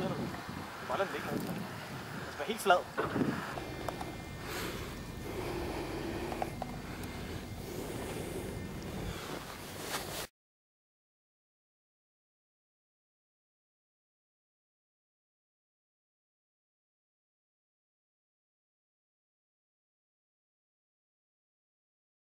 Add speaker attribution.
Speaker 1: sidder nu. Bollerne ligger. Den skal være helt flad.